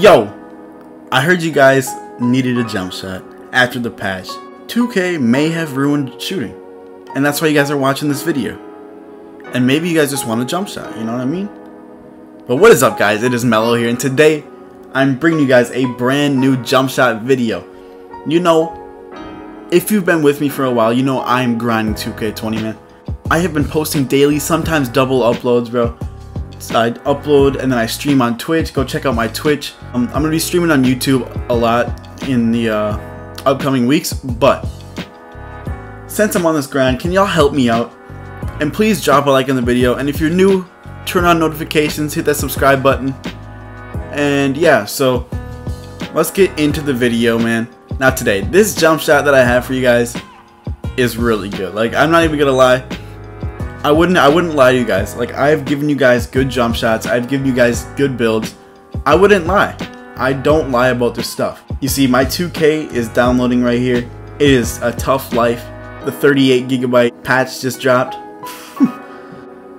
Yo, I heard you guys needed a jump shot after the patch. 2K may have ruined shooting, and that's why you guys are watching this video. And maybe you guys just want a jump shot, you know what I mean? But what is up guys, it is Melo here, and today I'm bringing you guys a brand new jump shot video. You know, if you've been with me for a while, you know I'm grinding 2K20 man. I have been posting daily, sometimes double uploads bro. I upload and then I stream on Twitch. Go check out my Twitch. Um, I'm gonna be streaming on YouTube a lot in the uh, upcoming weeks, but since I'm on this grind, can y'all help me out? And please drop a like in the video. And if you're new, turn on notifications, hit that subscribe button. And yeah, so let's get into the video, man. Not today, this jump shot that I have for you guys is really good. Like I'm not even gonna lie. I wouldn't I wouldn't lie to you guys. Like I've given you guys good jump shots. I've given you guys good builds. I wouldn't lie. I don't lie about this stuff. You see my 2K is downloading right here. It is a tough life. The 38 gigabyte patch just dropped.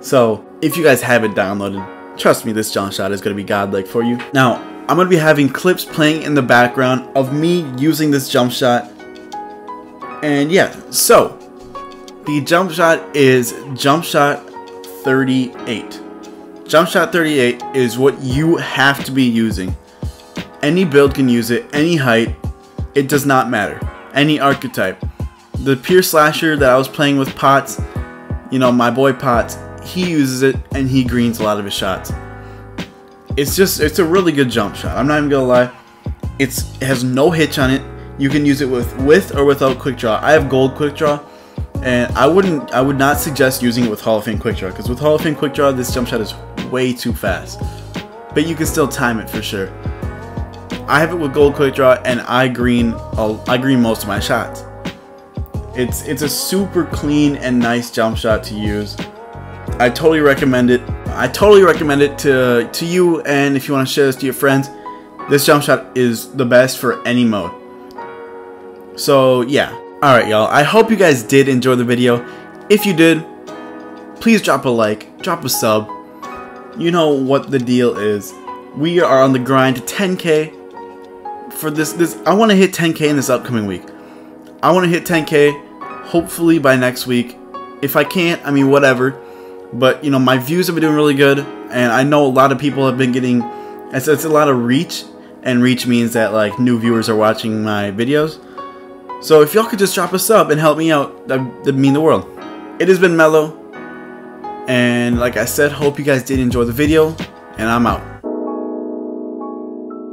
so if you guys have it downloaded, trust me this jump shot is going to be godlike for you. Now I'm going to be having clips playing in the background of me using this jump shot. And yeah, so the jump shot is jump shot 38. Jump shot 38 is what you have to be using. Any build can use it, any height, it does not matter. Any archetype. The pure slasher that I was playing with Pots, you know, my boy Pots, he uses it and he greens a lot of his shots. It's just, it's a really good jump shot. I'm not even gonna lie. It's, it has no hitch on it. You can use it with, with or without quick draw. I have gold quick draw and I wouldn't, I would not suggest using it with Hall of Fame Quick Draw because with Hall of Fame Quick Draw, this jump shot is way too fast. But you can still time it for sure. I have it with Gold Quick Draw, and I green, I green most of my shots. It's it's a super clean and nice jump shot to use. I totally recommend it. I totally recommend it to to you, and if you want to share this to your friends, this jump shot is the best for any mode. So yeah, Alright y'all, I hope you guys did enjoy the video. If you did, please drop a like, drop a sub. You know what the deal is. We are on the grind to 10k for this this I want to hit 10k in this upcoming week. I want to hit 10k hopefully by next week. If I can't, I mean whatever. But you know, my views have been doing really good and I know a lot of people have been getting it's, it's a lot of reach and reach means that like new viewers are watching my videos. So if y'all could just drop a sub and help me out, that'd mean the world. It has been Melo, and like I said, hope you guys did enjoy the video, and I'm out.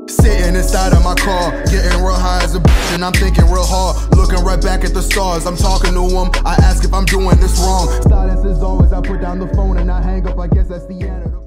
Sitting inside of my car, getting real high as a bitch, and I'm thinking real hard. Looking right back at the stars, I'm talking to them. I ask if I'm doing this wrong. Silence is always, I put down the phone and I hang up. I guess that's the end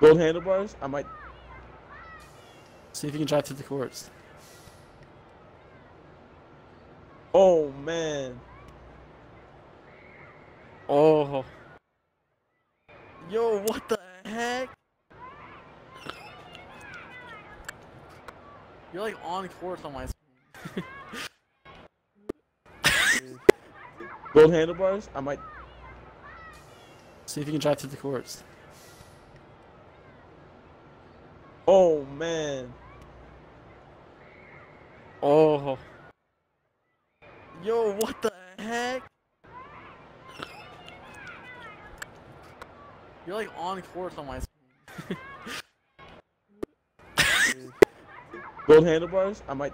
Gold handlebars? I might. See if you can drive through the courts. Oh, man. Oh. Yo, what the heck? You're like on course on my screen. Gold handlebars? I might. See if you can drive through the courts. Oh man. Oh. Yo, what the heck? You're like on course on my screen. Gold handlebars? I might.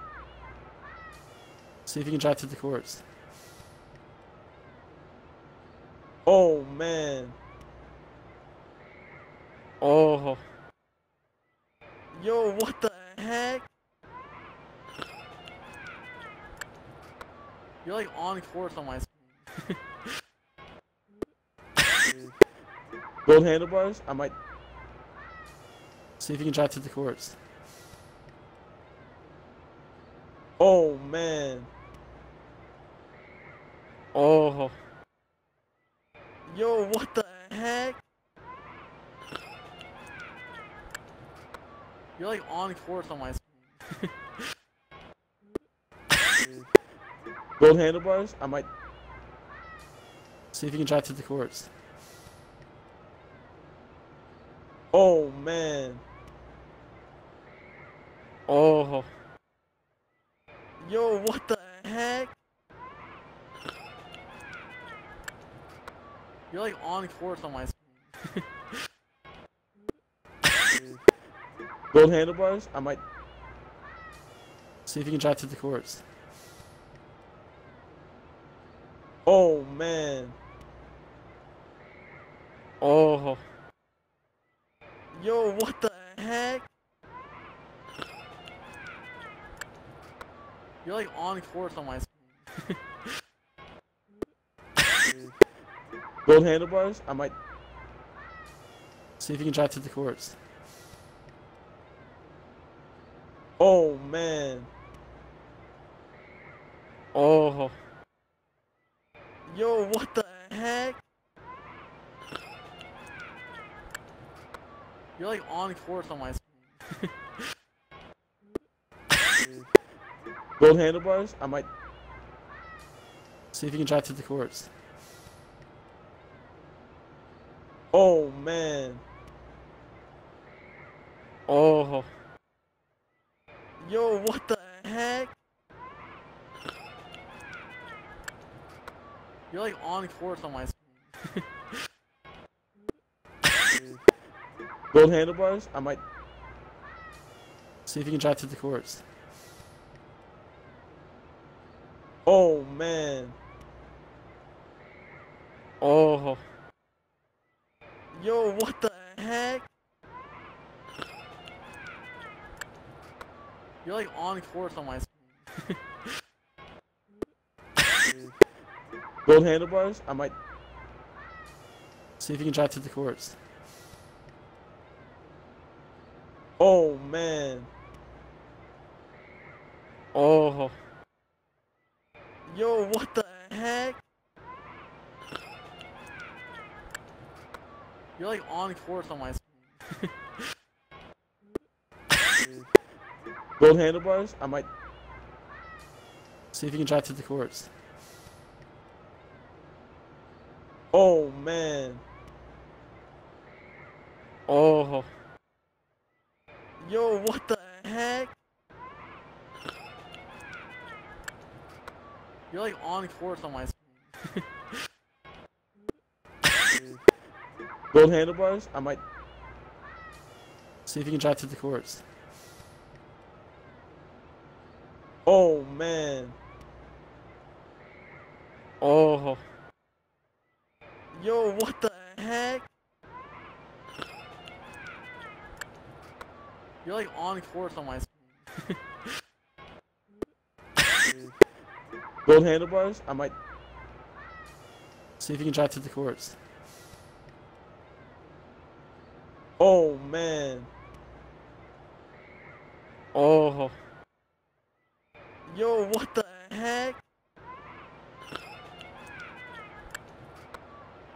See if you can drive through the courts. Oh man. Oh. Yo, what the heck? You're like on course on my screen. Gold handlebars? I might. See if you can drive through the courts. Oh, man. Oh. Yo, what the heck? You're like on course on my screen. Gold handlebars? I might. See if you can drive to the courts. Oh man. Oh. Yo, what the heck? You're like on course on my screen. Gold handlebars? I might. See if you can drive to the courts. Oh man. Oh. Yo, what the heck? You're like on course on my screen. Gold handlebars? I might. See if you can drive to the courts. Oh man. Oh. Yo, what the heck? You're like on course on my screen. Gold handlebars? I might. See if you can drive to the courts. Oh man. Oh. Yo, what the heck? You're like on course on my screen. Gold handlebars? I might. See if you can drive to the courts. Oh man. Oh. Yo, what the heck? You're like on course on my screen. Gold handlebars? I might. See if you can drive to the courts. Oh man. Oh. Yo, what the heck? You're like on course on my screen. Gold handlebars? I might. See if you can drive to the courts. Oh man. Oh. Yo, what the heck? You're like on course on my screen. Gold handlebars? I might. See if you can drive to the courts. Oh man. Oh. Yo, what the heck? You're like on course on my screen. Gold handlebars? I might. See if you can drive to the courts. Oh man. Oh. Yo, what the heck?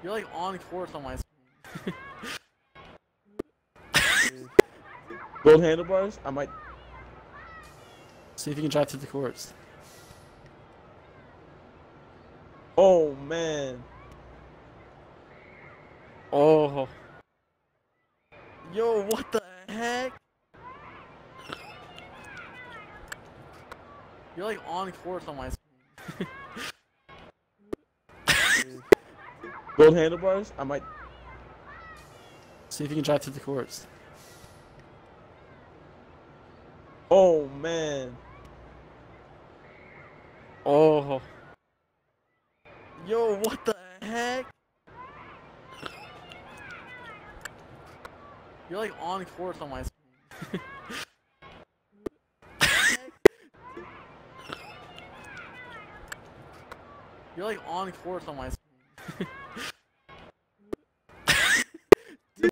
You're like on course on my screen. Gold handlebars? I might. See if you can drive to the courts. Oh man. Oh. Yo, what the heck? You're like on course on my screen. Gold handlebars? I might. See if you can drive to the courts. Oh man. Oh. Yo, what the heck? You're like on course on my screen. You're like on course on my.